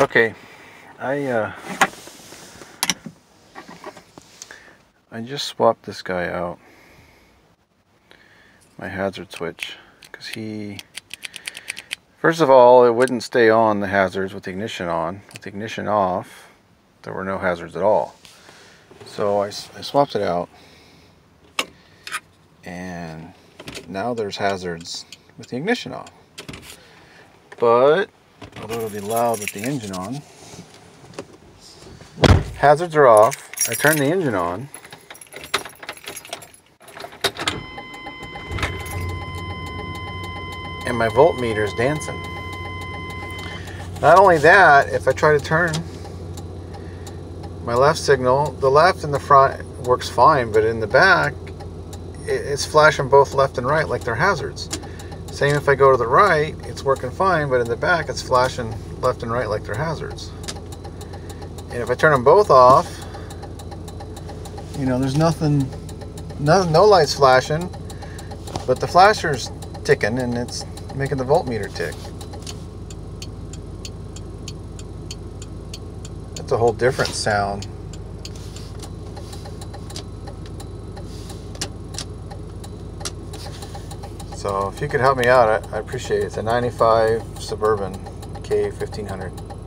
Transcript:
Okay, I uh, I just swapped this guy out, my hazard switch, because he, first of all, it wouldn't stay on the hazards with the ignition on. With the ignition off, there were no hazards at all. So I, I swapped it out, and now there's hazards with the ignition off. But although it'll be loud with the engine on. Hazards are off. I turn the engine on. And my voltmeter is dancing. Not only that, if I try to turn my left signal, the left and the front works fine, but in the back, it's flashing both left and right like they're hazards. Same if I go to the right, it's working fine, but in the back it's flashing left and right like they're hazards. And if I turn them both off, you know, there's nothing, no, no lights flashing, but the flasher's ticking and it's making the voltmeter tick. That's a whole different sound. So if you could help me out, I, I appreciate it. It's a 95 Suburban K1500.